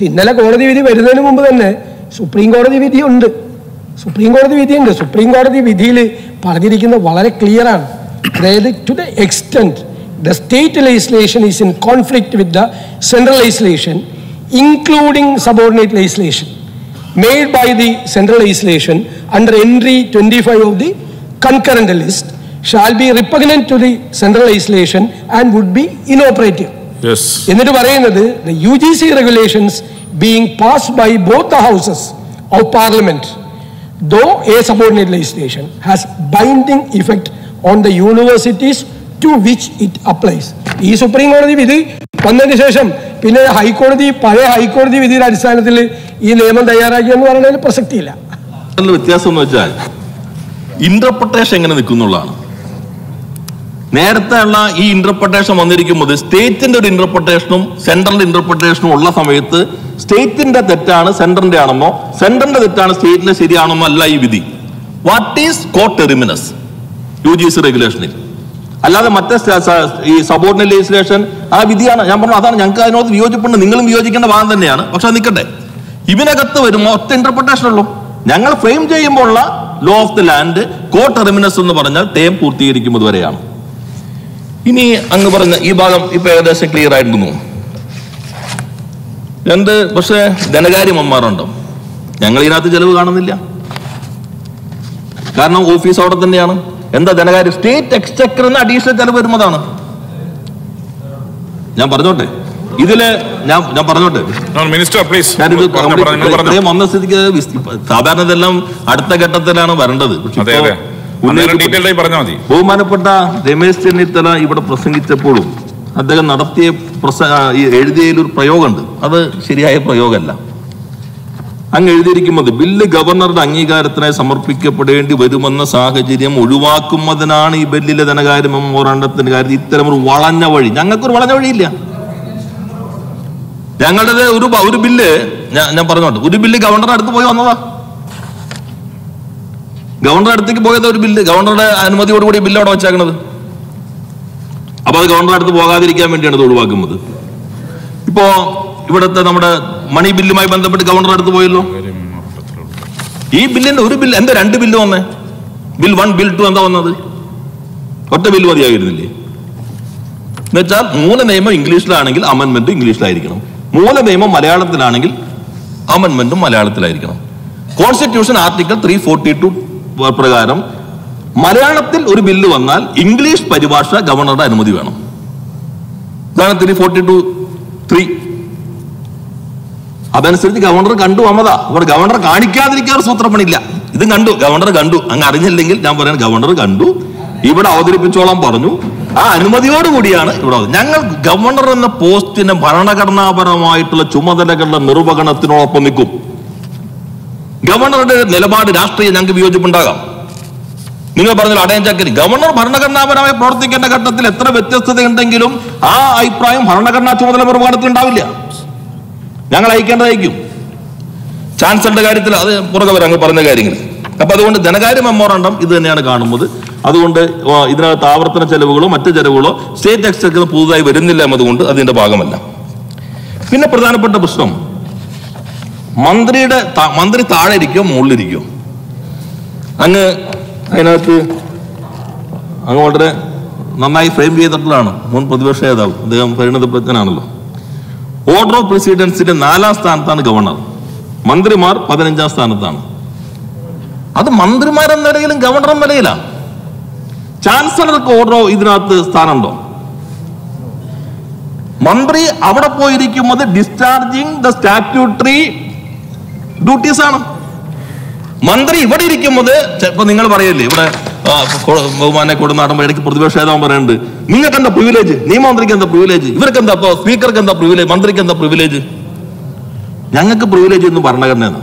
പക്ഷെ ഇന്നലെ കോടതി വിധി വരുന്നതിന് മുമ്പ് തന്നെ സുപ്രീം കോടതി വിധിയുണ്ട് സുപ്രീം കോടതി വിധിയുണ്ട് സുപ്രീം കോടതി വിധിയിൽ പറഞ്ഞിരിക്കുന്നത് വളരെ ക്ലിയറാണ് അതായത് to the extent the state legislation is in conflict with the central legislation including subordinate legislation made by the central legislation under entry 25 of the concurrent list shall be repugnant to the central legislation and would be inoperative. Yes എന്നിട്ട് പറയുന്നത് the UGC regulations being passed by both the houses of parliament though a subordinate legislation has binding effect on the universities to which it applies. ഈ supreme കോടതി വിധി വന്നതിന് ശേഷം പിന്നെ ഹൈക്കോടതി പഴയ ഹൈക്കോടതി വിധിയുടെ അടിസ്ഥാനത്തിൽ ഈ നിയമം തയ്യാറാക്കി എന്ന് പറയുന്നതിൽ പ്രസക്തിയില്ല വ്യത്യാസം എന്ന് വെച്ചാൽ ഇന്റർപ്രിട്ടേഷൻ എങ്ങനെ നിൽക്കുന്നുള്ളതാണ് നേരത്തെ ഉള്ള ഈ ഇന്റർപ്രിട്ടേഷൻ വന്നിരിക്കുമ്പോൾ സ്റ്റേറ്റിന്റെ ഒരു ഇന്റർപ്രിട്ടേഷനും സെൻട്രലിന്റെ ഇന്റർപ്രിട്ടേഷനും ഉള്ള സമയത്ത് സ്റ്റേറ്റിന്റെ തെറ്റാണ് സെൻട്രലിന്റെ ആണെന്നോ സെൻട്രലിന്റെ തെറ്റാണ് സ്റ്റേറ്റിന്റെ ശരിയാണെന്നോ അല്ല ഈ വിധി. What is coterminous U G C റെഗുലേഷനിൽ അല്ലാതെ മറ്റേ ഈ സബോർഡിനേറ്റ് ലെജിസ്ലേഷൻ ആ വിധിയാണ്. ഞാൻ പറഞ്ഞു അതാണ് ഞങ്ങൾക്ക് അതിനോട് വിയോജിപ്പുണ്ട്. നിങ്ങളും വിയോജിക്കേണ്ട ഭാഗം തന്നെയാണ്. പക്ഷെ അത് നിൽക്കട്ടെ. ഇതിനകത്ത് വരുമ്പോൾ ഒറ്റ ഇന്റർപ്രിട്ടേഷൻ ഉള്ളൂ. ഞങ്ങൾ ഫ്രെയിം ചെയ്യുമ്പോൾ ഉള്ള law of the land coterminous എന്ന് പറഞ്ഞാൽ തേം പൂർത്തീകരിക്കുന്നത് വരെയാണ് ഇനി അങ്ങ് പറഞ്ഞ ഈ ഭാഗം ഇപ്പൊ ഏകദേശം ക്ലിയർ ആയിരുന്നു രണ്ട് പക്ഷേ ധനകാര്യ മന്മാരുണ്ടോ ഞങ്ങൾ ഇതിനകത്ത് ചെലവ് കാണുന്നില്ല. കാരണം ഓഫീസ് അവിടെ തന്നെയാണ്. എന്താ ധനകാര്യം? സ്റ്റേറ്റ് എക്സ്ചക്കറിന് അഡീഷണൽ ചെലവ് വരുന്നതാണ്. ഞാൻ പറഞ്ഞോട്ടെ? ഇതിൽ ഞാൻ ഞാൻ പറഞ്ഞോട്ടെ? മിനിസ്റ്റർ പ്ലീസ് വന്ന സ്ഥിതിക്ക് സാധാരണ ഇതെല്ലാം അടുത്ത ഘട്ടത്തിലാണ് വരേണ്ടത്. പറഞ്ഞാൽ മതി. ബഹുമാനപ്പെട്ട രമേശ് ചെന്നിത്തല ഇവിടെ പ്രസംഗിച്ചപ്പോഴും അദ്ദേഹം നടത്തിയ എഴുതിയതിൽ ഒരു പ്രയോഗമുണ്ട്. അത് ശരിയായ പ്രയോഗമല്ല. അങ്ങ് എഴുതിയിരിക്കുന്നത് ബില്ല് ഗവർണറുടെ അംഗീകാരത്തിനായി സമർപ്പിക്കപ്പെടേണ്ടി വരുമെന്ന സാഹചര്യം ഒഴിവാക്കുന്നതിനാണ് ഈ ബില്ലിലെ ധനകാര്യ മെമ്മോറാണ്ടത്തിന്റെ കാര്യത്തിൽ ഇത്തരം ഒരു വളഞ്ഞ വഴി. ഞങ്ങൾക്കൊരു വളഞ്ഞ വഴിയില്ല. ഞങ്ങളുടെ ഒരു ഒരു ബില്ല് ഞാൻ ഞാൻ പറഞ്ഞോട്ടെ ഒരു ബില്ല് ഗവർണറുടെ അടുത്ത് പോയി വന്നതാ. ഗവർണറുടെ അടുത്തേക്ക് പോയത് ഒരു ബില്ല് ഗവർണറുടെ അനുമതിയോടുകൂടി ബില്ല് അവിടെ വെച്ചേക്കണത്. അപ്പൊ അത് ഗവർണറുടെ അടുത്ത് പോകാതിരിക്കാൻ വേണ്ടിയാണ് ഇത് ഒഴിവാക്കുന്നത്. ഇപ്പോ ഇവിടുത്തെ നമ്മുടെ മണി ബില്ലുമായി ബന്ധപ്പെട്ട് ഗവർണറുടെ അടുത്ത് പോയല്ലോ? ഈ ബില്ലിന്റെ ഒരു ബില്ല് എന്താ രണ്ട് ബില്ല് വന്നേ. ബിൽ വൺ ബിൽ ടു എന്താ വന്നത്? ഒറ്റ ബില്ല് മതിയായിരുന്നില്ലേ? എന്നുവെച്ചാൽ മൂല നിയമം ഇംഗ്ലീഷിലാണെങ്കിൽ അമൻമെന്റ് ഇംഗ്ലീഷിലായിരിക്കണം. മൂല നിയമം മലയാളത്തിലാണെങ്കിൽ അമൻമെന്റും മലയാളത്തിലായിരിക്കണം. Constitution article three forty two പ്രകാരം മലയാളത്തിൽ ഒരു ബില്ല് വന്നാൽ ഇംഗ്ലീഷ് പരിഭാഷ ഗവർണറുടെ അനുമതി വേണം. ഉദാഹരണത്തിന് ഫോർട്ടി ടു ത്രീ അതനുസരിച്ച് ഗവർണർ കണ്ടു വന്നതാ അവിടെ ഗവർണർ കാണിക്കാതിരിക്കാൻ സൂത്രപ്പണിയില്ല. ഇതും കണ്ടു. ഗവർണർ കണ്ടു. അങ്ങ് അറിഞ്ഞില്ലെങ്കിൽ ഞാൻ പറയാൻ ഗവർണർ കണ്ടു. ഇവിടെ അവതരിപ്പിച്ചോളാം പറഞ്ഞു. ആ അനുമതിയോടുകൂടിയാണ് ഇവിടെ ഞങ്ങൾ ഗവർണർ എന്ന പോസ്റ്റിന് ഭരണഘടനാപരമായിട്ടുള്ള ചുമതലകളുടെ നിർവഹണത്തിനോടൊപ്പം നിൽക്കും. ഗവർണറുടെ നിലപാട് രാഷ്ട്രീയ ഞങ്ങൾക്ക് വിയോജിപ്പുണ്ടാകാം. നിങ്ങൾ പറഞ്ഞ അടയം ചക്കരി ഗവർണർ ഭരണഘടനാപരമായി പ്രവർത്തിക്കേണ്ട ഘട്ടത്തിൽ എത്ര വ്യത്യസ്തതയുണ്ടെങ്കിലും ആ അഭിപ്രായം ഭരണഘടനാ ചുമതല നിർവഹണത്തിൽ ഉണ്ടാവില്ല. ഞങ്ങൾ അയക്കേണ്ടതായിരിക്കും ചാൻസലറുടെ കാര്യത്തിൽ അത് പുറകെ വരാം പറഞ്ഞ കാര്യങ്ങൾ. അപ്പൊ അതുകൊണ്ട് ധനകാര്യ മെമ്മോറാണ്ടം ഇത് തന്നെയാണ് കാണുന്നത്. അതുകൊണ്ട് ഇതിനകത്ത് ആവർത്തന ചെലവുകളോ മറ്റു ചെലവുകളോ സ്റ്റേറ്റ് എക്സ്ചക്കർ പുതുതായി വരുന്നില്ല എന്നതുകൊണ്ട് അതിന്റെ ഭാഗമല്ല. പിന്നെ പ്രധാനപ്പെട്ട പ്രശ്നം. മന്ത്രിയുടെ മന്ത്രി താഴെ ഇരിക്കോ മുകളിലിരിക്കോ? അങ്ങ് അതിനകത്ത് അങ്ങ് വളരെ നന്നായി ഫ്രെയിം ചെയ്തിട്ടുള്ളതാണ്. മുൻ പ്രതിപക്ഷ നേതാവ്. അദ്ദേഹം പരിണതപ്രജ്ഞനാണല്ലോ ഓർഡർ ഓഫ് പ്രസിഡൻസിന്റെ നാലാം സ്ഥാനത്താണ് ഗവർണർ മന്ത്രിമാർ പതിനഞ്ചാം സ്ഥാനത്താണ്. അത് മന്ത്രിമാരെന്ന നിലയിലും ഗവർണർ നിലയിലാണ് ചാൻസലർക്ക് ഓർഡർ ഇതിനകത്ത് സ്ഥാനമുണ്ടോ? മന്ത്രി അവിടെ പോയിരിക്കുന്നത് ഡിസ്ചാർജിങ് ദ സ്റ്റാറ്റ്യൂട്ടറി ഡ്യൂട്ടീസ് ആണ്. മന്ത്രി ഇവിടെ ഇരിക്കുന്നത് ഇപ്പൊ നിങ്ങൾ പറയല്ലേ ഇവിടെ ബഹുമാനെ കൊടുനാടുമ്പോ ഇടയ്ക്ക് പ്രതിപക്ഷ നേതാവ് പറയുന്നുണ്ട് നിങ്ങൾക്ക് എന്താ പ്രിവിലേജ് നിയമമന്ത്രിക്ക് എന്താ പ്രിവിലേജ് ഇവർക്ക് എന്താ ഇപ്പൊ സ്പീക്കർക്ക് എന്താ പ്രിവിലേജ് മന്ത്രിക്ക് എന്താ പ്രിവിലേജ് ഞങ്ങൾക്ക് പ്രിവിലേജ് എന്ന് ഭരണഘടനയാണ്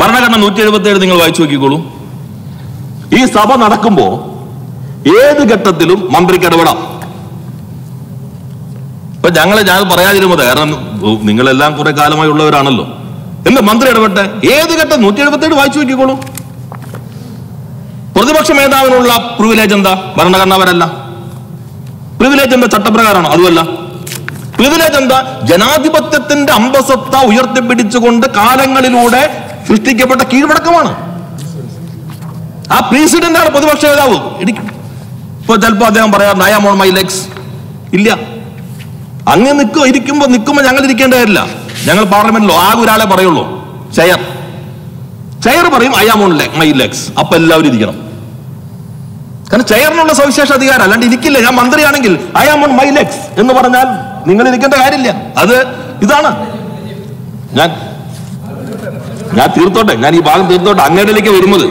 ഭരണഘടന നൂറ്റി എഴുപത്തി ഏഴ് നിങ്ങൾ വായിച്ചു നോക്കിക്കോളൂ. ഈ സഭ നടക്കുമ്പോ ഏത് ഘട്ടത്തിലും മന്ത്രിക്ക് ഇടപെടാം. ഇപ്പൊ ഞങ്ങളെ ഞാൻ പറയാതിരുന്നത് കാരണം നിങ്ങളെല്ലാം കുറെ കാലമായി ഉള്ളവരാണല്ലോ. എന്ത് മന്ത്രി ഇടപെട്ടെ? ഏത് ഘട്ടം? നൂറ്റി എഴുപത്തി ഏഴ് വായിച്ചു നോക്കിക്കോളൂ. പ്രതിപക്ഷ മേധാവിനുള്ള പ്രിവിലേജ് എന്താ? ഭരണഘടനാപരല്ല. പ്രിവിലേജ് എന്താ? ചട്ടപ്രകാരമാണോ? അതുമല്ല. പ്രിവിലേജ് എന്താ? ജനാധിപത്യത്തിന്റെ അമ്പസത്ത ഉയർത്തിപ്പിടിച്ചുകൊണ്ട് കാലങ്ങളിലൂടെ സൃഷ്ടിക്കപ്പെട്ട കീഴ്വഴക്കമാണ്. ആ പ്രസിഡന്റ് ആണ് പ്രതിപക്ഷ നേതാവ്. ഇപ്പൊ ചിലപ്പോ അദ്ദേഹം പറയാം I am on my legs ഇല്ല. അങ്ങ് നിൽക്കുക ഇരിക്കുമ്പോ നിൽക്കുമ്പോ ഞങ്ങൾ ഇരിക്കേണ്ട കാര്യമില്ല ഞങ്ങൾ പാർലമെന്റിലോ ആകെ ഒരാളെ പറയുള്ളൂ. ചെയർ ചെയർ പറയും I am on my legs അപ്പൊ എല്ലാവരും ഇരിക്കണം. കാരണം ചെയറിനുള്ള സവിശേഷ അധികാരം അല്ലാണ്ട് ഇരിക്കില്ല. ഞാൻ മന്ത്രിയാണെങ്കിൽ I am on my legs എന്ന് പറഞ്ഞാൽ നിങ്ങൾ ഇരിക്കേണ്ട കാര്യമില്ല. അത് ഇതാണ്. ഞാൻ ഞാൻ തീർത്തോട്ടെ ഞാൻ ഈ ഭാഗം തീർത്തോട്ടെ. അങ്ങേടിലേക്ക് വരുന്നത്.